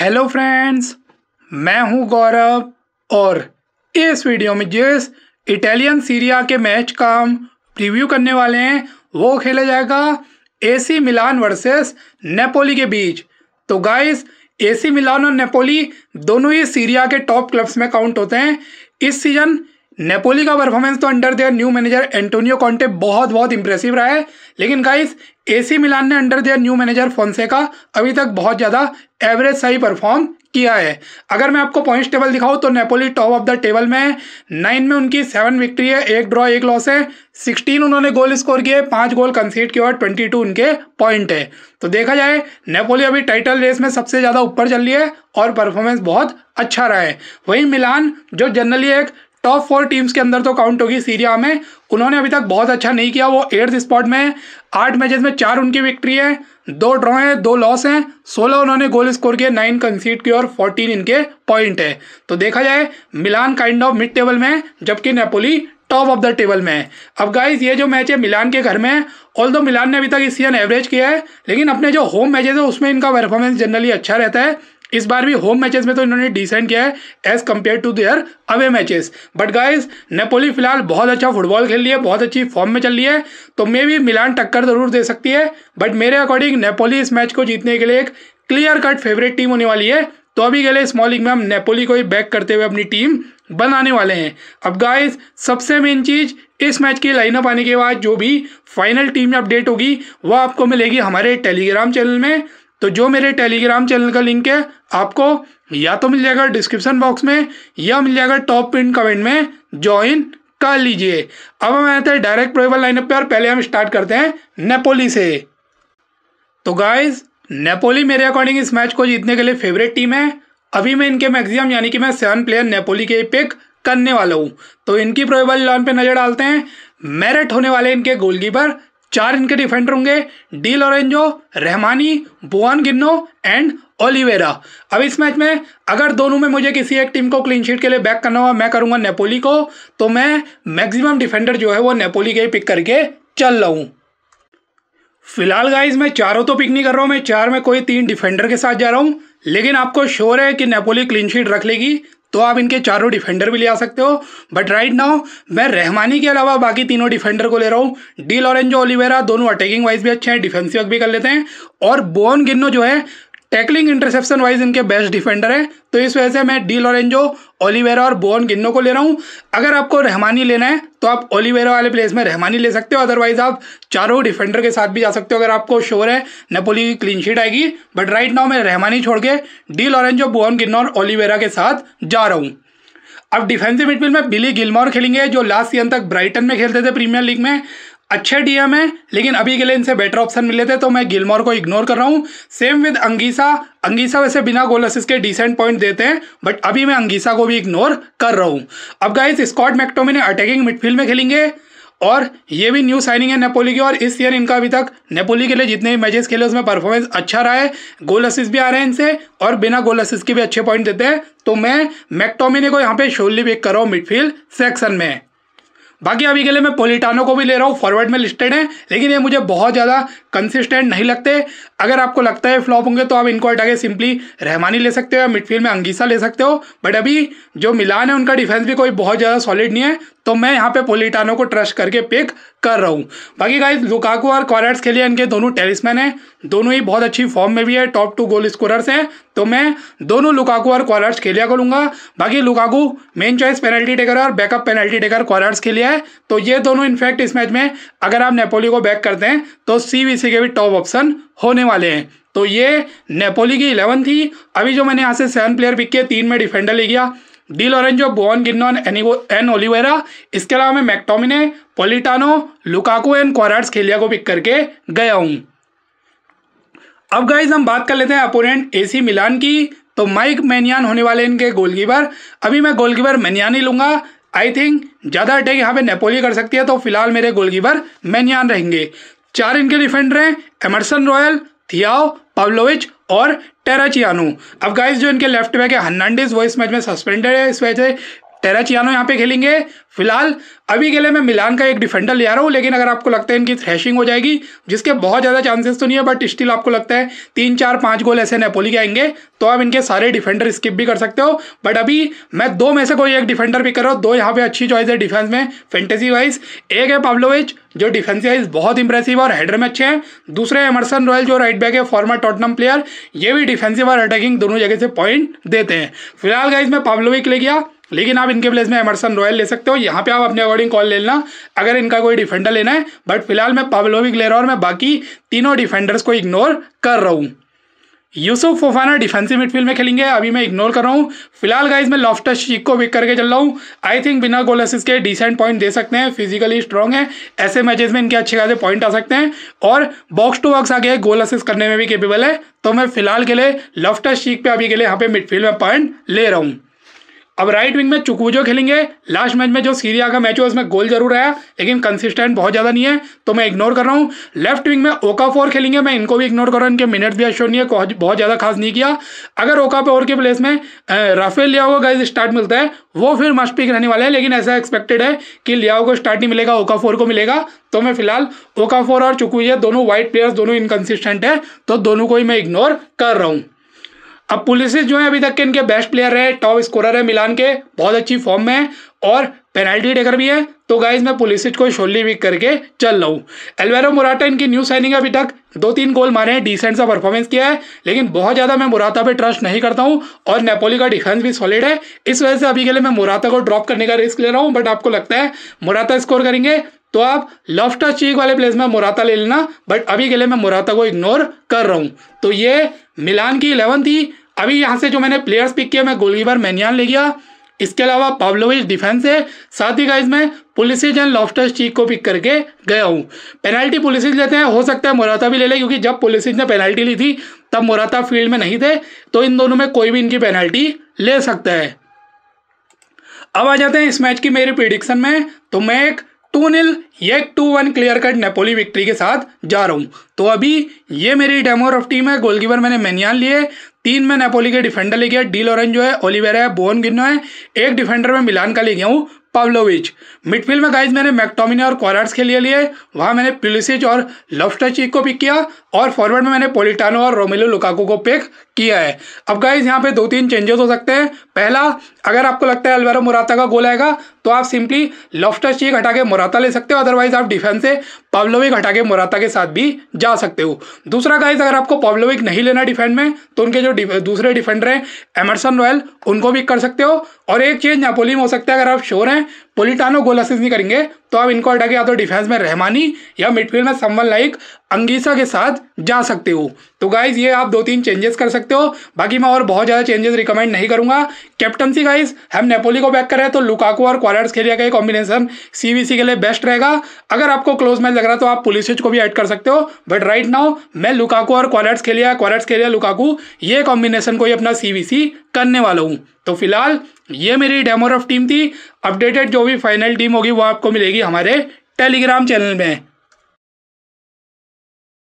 Hello friends मैं हूँ गौरव और इस वीडियो में जिस इटालियन सीरिया के मैच का हम प्रीव्यू करने वाले हैं, वो खेला जाएगा एसी मिलान वर्सेस नेपोली के बीच। तो गाइस एसी मिलान और नेपोली दोनों ही सीरिया के टॉप क्लब्स में काउंट होते हैं। इस सीज़न नेपोली का परफॉर्मेंस तो under their new manager Antonio Conte बहुत बहुत इंप्रेसिव रहा है। लेकिन गाइस एसी मिलान ने under their new manager Fonseca अभी तक बहुत ज़्यादा एवरेज सही परफॉर्म किया है। अगर मैं आपको पॉइंट्स टेबल दिखाऊँ तो Napoli top of the table में है। नाइन में उनकी सेवन विक्ट्री है, एक ड्रॉ एक लॉस है। सिक्सटीन उन्होंने गोल स्कोर किए, पाँच गोल कंसीड किए और ट्वेंटी टू उनके पॉइंट है। तो देखा जाए नेपोली अभी टाइटल रेस में सबसे ज़्यादा ऊपर चल रही है और परफॉर्मेंस बहुत अच्छा रहा है। वहीं मिलान जो जनरली एक टॉप फोर टीम्स के अंदर तो काउंट होगी सीरिया में। उन्होंने अभी तक बहुत अच्छा नहीं किया, वो एट्थ स्पॉट में आठ मैचेस में चार उनकी विक्ट्री है, दो ड्रॉ हैं, दो लॉस हैं। सोलह उन्होंने गोल स्कोर किए नाइन कंसीड किए और फोर्टीन इनके पॉइंट है। तो देखा जाए, Milan kind of mid table में जबकि Napoli top of the table में है। अब गाइस ये जो मैच है मिलान के घर में ऑल दो मिलान ने अभी तक इस सीज़न एवरेज किया है, लेकिन अपने जो होम मैचेस है, उसमें इनका परफॉर्मेंस जनरली अच्छा रहता है। इस बार भी होम मैचेस में तो इन्होंने डिसेंट किया है as compared to their away matches but guys Napoli फ़िलहाल बहुत अच्छा फुटबॉल खेल रही है, बहुत अच्छी फॉर्म में चल रही है तो मे भी मिलान टक्कर ज़रूर दे सकती है बट मेरे अकॉर्डिंग नेपोली इस मैच को जीतने के लिए एक क्लियर कट फेवरेट टीम होने वाली है तो अभी के लिए स्मॉल लीग में हम नेपोली को ही बैक करते हुए अपनी टीम बनाने वाले हैं। अब गाइस सबसे मेन चीज़ इस मैच की लाइनअप आने के बाद जो भी फाइनल टीम में अपडेट होगी वह आपको मिलेगी हमारे टेलीग्राम चैनल में। तो जो मेरे टेलीग्राम चैनल का लिंक है, आपको या तो मिल जाएगा डिस्क्रिप्शन बॉक्स में, या मिल जाएगा टॉप पिन कमेंट में ज्वाइन कर लीजिए। अब हम आते हैं डायरेक्ट प्रोबल लाइनअप पे और पहले हम स्टार्ट करते हैं नेपोली से। तो गाइज़ नेपोली मेरे अकॉर्डिंग इस मैच को जीतने के लिए फेवरेट टीम है। अभी मैं इनके मैक्सिमम यानी कि मैं सेवन प्लेयर नेपोली के पिक करने वाला हूँ। तो इनकी प्रोबेबल लॉन पे नज़र डालते हैं। मेरिट होने वाले इनके गोलकीपर चार इनके डिफेंडर होंगे, Di Lorenzo, Rahmani, Buongiorno and Olivera. अब इस मैच में अगर दोनों में मुझे किसी एक टीम को क्लीन शीट के लिए बैक करना हुआ, मैं करूँगा नेपोली को तो मैं मैक्सिमम डिफेंडर जो है वो नेपोली के ही पिक करके चल रहा हूँ। फ़िलहाल गाइज़ मैं चारों तो पिक नहीं कर रहा हूँ, मैं चार में कोई तीन डिफेंडर के साथ जा रहा हूँ, लेकिन आपको श्योर है कि नेपोली क्लीन शीट रख लेगी तो आप इनके चारों डिफेंडर भी ले आ सकते हो। बट राइट नाउ मैं रहमानी के अलावा बाकी तीनों डिफेंडर को ले रहा हूँ। डी लॉरेंजो ओलिवेरा दोनों अटैकिंग वाइज भी अच्छे हैं डिफेंसिव भी कर लेते हैं। और बोन गिन्नो जो है टैकलिंग इंटरसेप्शन वाइज इनके बेस्ट डिफेंडर है। तो इस वजह से मैं डी लोरेंजो ओलिवेरा और बोन गिन्नो को ले रहा हूँ। अगर आपको रहमानी लेना है तो आप ओलिवेरा वाले प्लेस में रहमानी ले सकते हो। अदरवाइज़ आप चारों डिफेंडर के साथ भी जा सकते हो, अगर आपको श्योर है नेपोली की क्लीन शीट आएगी। बट राइट नाउ मैं रहमानी छोड़ के डी लॉरेंजो बोन गिन्नो और ओलिवेरा के साथ जा रहा हूँ। अब डिफेंसिव मिडफील्ड में बिली गिलमोर खेलेंगे, जो लास्ट सीज़न तक ब्राइटन में खेलते थे प्रीमियर लीग में। अच्छे डीएम है, लेकिन अभी के लिए इनसे बेटर ऑप्शन मिले थे तो मैं गिलमोर को इग्नोर कर रहा हूँ। Same with अंगीसा। अंगीसा वैसे बिना गोल असिस के डिसेंट पॉइंट देते हैं बट अभी मैं अंगीसा को भी इग्नोर कर रहा हूँ। अब guys Scott McTominay attacking midfield में खेलेंगे, और ये भी न्यू साइनिंग है नेपोली की, और इस ईयर इनका अभी तक नेपोली के लिए जितने भी मैचेस खेले, उसमें परफॉर्मेंस अच्छा रहा है। गोल असिस भी आ रहे हैं इनसे, और बिना गोल असिस के भी अच्छे पॉइंट देते हैं। तो मैं मैक्टोमिने को यहाँ पे शोली पिक कर रहा हूँ मिडफील्ड सेक्शन में। बाकी अभी के लिए मैं पोलिटानो को भी ले रहा हूँ फॉरवर्ड में लिस्टेड है, लेकिन ये मुझे बहुत ज़्यादा कंसिस्टेंट नहीं लगते। अगर आपको लगता है फ्लॉप होंगे तो आप इनको हटा के सिंपली रहमानी ले सकते हो या मिडफील्ड में अंगीसा ले सकते हो। बट अभी जो मिलान है, उनका डिफेंस भी कोई बहुत ज़्यादा सॉलिड नहीं है तो मैं यहाँ पे पोलिटानो को ट्रस्ट करके पिक कर रहा हूँ। बाकी गाइज़ लुकाकू और कॉरेट्स के लिए इनके दोनों टेलिसमैन हैं, दोनों ही बहुत अच्छी फॉर्म में भी है टॉप टू गोल स्कोरर्स हैं तो मैं दोनों लुकाकू और कॉरेट्स खेलिया करूँगा बाकी Lukaku main choice penalty taker और बैकअप पेनल्टी टेकर कॉरेट्स के लिए है तो ये दोनों इनफैक्ट इस मैच में अगर आप नेपोली को बैक करते हैं तो सीवीसी के भी टॉप ऑप्शन होने वाले हैं। तो ये नेपोली की इलेवन थी। अभी जो मैंने यहाँ से सेवन प्लेयर पिक किए, तीन में डिफेंडर ले गया। Di Lorenzo Buongiorno and Olivera इसके अलावा मैं McTominay Politano Lukaku and Kvaratskhelia को पिक करके गया हूँ। अब गाइज़ हम बात कर लेते हैं अपोनेंट एसी मिलान की। तो माइक मैनियान होने वाले इनके गोलकीपर अभी मैं गोलकीपर मैनियान ही लूँगा। आई थिंक ज़्यादा अटैक यहाँ पे नेपोली कर सकती है तो फ़िलहाल मेरे गोलकीपर मैनियान रहेंगे। चार इनके डिफेंडर हैं एमरसन रॉयल थियाओ पावलोविच और टेराचियानो अब गाइस जो इनके लेफ़्ट बैक है हर्नांडिस वो इस मैच में सस्पेंडेड है, इस वजह से टेराचियानो यहाँ पे खेलेंगे। फ़िलहाल, अभी के लिए मैं मिलान का एक डिफेंडर ले आ रहा हूँ, लेकिन अगर आपको लगता है इनकी थ्रेशिंग हो जाएगी, जिसके बहुत ज़्यादा चांसेस तो नहीं है बट स्टिल आपको लगता है तीन, चार, पाँच गोल ऐसे नेपोली के आएँगे तो आप इनके सारे डिफेंडर स्किप भी कर सकते हो। बट अभी मैं दो में से कोई एक डिफेंडर पिक कर रहा हूँ, दो यहाँ पे अच्छी चॉइस है डिफेंस में फेंटेसी वाइज एक है पाब्लोविच जो डिफेंस वाइज बहुत इंप्रेसिव और हेडर में अच्छे हैं। दूसरे एमरसन रॉयल जो राइट बैक है फॉर्मर टॉटनम प्लेयर ये भी डिफेंसिव और अटैकिंग दोनों जगह से पॉइंट देते हैं। फ़िलहाल गाइज़ मैं पाब्लोविक ले गया। लेकिन आप इनके प्लेस में एमरसन रॉयल ले सकते हो। यहाँ पे आप अपने अकॉर्डिंग कॉल ले लेना। अगर इनका कोई डिफेंडर लेना है बट फ़िलहाल मैं पावलोविक ले रहा हूँ और मैं बाकी तीनों डिफेंडर्स को इग्नोर कर रहा हूँ। यूसुफ फोफाना डिफेंसिव मिडफील्ड में खेलेंगे। अभी मैं इग्नोर कर रहा हूँ। फ़िलहाल गाइज़ मैं लॉफ्टस शीक को पिक करके चल रहा हूँ। आई थिंक बिना गोल के डिसेंट पॉइंट दे सकते हैं। फिजिकली स्ट्रॉन्ग है। ऐसे मैचेस में इनके अच्छे खासे पॉइंट आ सकते हैं। और बॉक्स टू बॉक्स आगे गोल असिस करने में भी केपेबल है। तो मैं फ़िलहाल के लिए लॉफ्टस शीक पे अभी के लिए यहाँ पे मिडफील्ड में पॉइंट ले रहा हूँ। अब राइट विंग में चुकूजो खेलेंगे। लास्ट मैच में जो सीरिया का मैच हुआ, उसमें गोल ज़रूर आया, लेकिन कंसिस्टेंट बहुत ज़्यादा नहीं है तो मैं इग्नोर कर रहा हूँ। लेफ़्ट विंग में ओका फोर खेलेंगे, मैं इनको भी इग्नोर कर रहा हूँ, इनके मिनट भी अच्छे नहीं है बहुत ज़्यादा खास नहीं किया। अगर ओका पे और के प्लेस में राफेल लिया हुआ गाइज़ स्टार्ट मिलता है, वो फिर मस्ट पिक रहने वाला है, लेकिन ऐसा एक्सपेक्टेड है कि लियाओ को स्टार्ट नहीं मिलेगा ओका फोर को मिलेगा। तो मैं फ़िलहाल ओका फोर और चुकूजे दोनों वाइट प्लेयर्स दोनों इनकन्सिस्टेंट है तो दोनों को ही मैं इग्नोर कर रहा हूँ। अब पुलिस जो है अभी तक के इनके बेस्ट प्लेयर है टॉप स्कोरर है मिलान के, बहुत अच्छी फॉर्म में है और पेनल्टी टेकर भी है। तो गाइज़ मैं पुलिस को शोली वीक करके चल रहा हूँ। एलवेरो मुराटा इनकी न्यू साइनिंग अभी तक। दो तीन गोल मारे हैं डिसेंट सा परफॉर्मेंस किया है, लेकिन बहुत ज़्यादा मैं मुराता पे ट्रस्ट नहीं करता हूँ और नेपोली का डिफेंस भी सॉलिड है। इस वजह से अभी के लिए मैं मुराता को ड्रॉप करने का रिस्क ले रहा हूँ बट आपको लगता है मुराता स्कोर करेंगे तो आप लॉफ्टर चीक वाले प्लेस में मुराता ले लेना बट अभी के लिए मैं मुराता को इग्नोर कर रहा हूँ। तो ये मिलान की इलेवन थी अभी यहाँ से जो मैंने प्लेयर्स पिक किया, मैं गोलकीपर मैनियान ले गया। इसके अलावा पावलोविच डिफेंस है। साथ ही गाइज़ मैं पुलिसिज एंड लॉफ्टर्स चीक को पिक करके गया हूँ। पेनल्टी पुलिसिज लेते हैं। हो सकता है मोराता भी ले ले, क्योंकि जब पुलिसिज ने पेनल्टी ली थी, तब मोराता फ़ील्ड में नहीं थे तो इन दोनों में कोई भी इनकी पेनल्टी ले सकता है। अब आ जाते हैं इस मैच की मेरी प्रिडिक्शन में। तो मैं एक टू नील ये two one clear cut Napoli victory के साथ जा रहा हूँ। तो अभी ये मेरी डेमोर ऑफ़ टीम है। गोलकीपर मैंने मैनियान लिए तीन में नेपोली के डिफेंडर ले गया डी लॉरेंज जो है ओलिवेरा है बोन गिनो है, एक डिफेंडर में मिलान का ले गया हूँ पावलोविच मिडफील्ड में गाइज़ मैंने मैक्टोमिनी और कॉलर्स के लिए लिए। वहाँ मैंने पुलिसिच और लफ्टचिक को पिक किया, और फॉरवर्ड में मैंने पोलिटानो और रोमिलो लुकाको को पिक किया है। अब गाइज़ यहाँ पे दो तीन चेंजेस हो सकते हैं। पहला, अगर आपको लगता है अलवेरो मुराता का गोल आएगा तो आप सिंपली लॉफ्टर चीक हटा के मुराता ले सकते हो अदरवाइज़ आप डिफेंस से पवलोविक हटा के मुराता के साथ भी जा सकते हो। दूसरा गाइज़ अगर आपको पवलोविक नहीं लेना डिफेंड में तो उनके जो दूसरे डिफेंडर हैं एमरसन रॉयल उनको भी कर सकते हो। और एक चेंज नेपोली में हो सकता है, अगर आप श्योर हैं पोलिटानो गोल असिस नहीं करेंगे तो आप इनको हटा के या तो डिफेंस में रहमानी या मिडफील्ड में समवन लाइक अंगीसा के साथ जा सकते हो। तो गाइज़ ये आप दो तीन चेंजेस कर सकते हो। बाकी मैं और बहुत ज़्यादा चेंजेस रिकमेंड नहीं करूँगा। कैप्टनसी गाइज़ हम नेपोली को बैक कर तो लुकाको और क्वारट्स खेलिया का कॉम्बिनेशन सीवीसी के लिए बेस्ट रहेगा। अगर आपको क्लोज मैच लग रहा है तो आप पुलिस को भी ऐड कर सकते हो। बट राइट नाउ मैं लुकाको और क्वारट्स खेलिया क्वारट्स खेलिया लुकाकू ये कॉम्बिनेशन को ही अपना सीवीसी करने वाला हूँ। तो फ़िलहाल, ये मेरी डेमोर ऑफ़ टीम थी। अपडेटेड जो भी फाइनल टीम होगी, वो आपको मिलेगी हमारे टेलीग्राम चैनल में।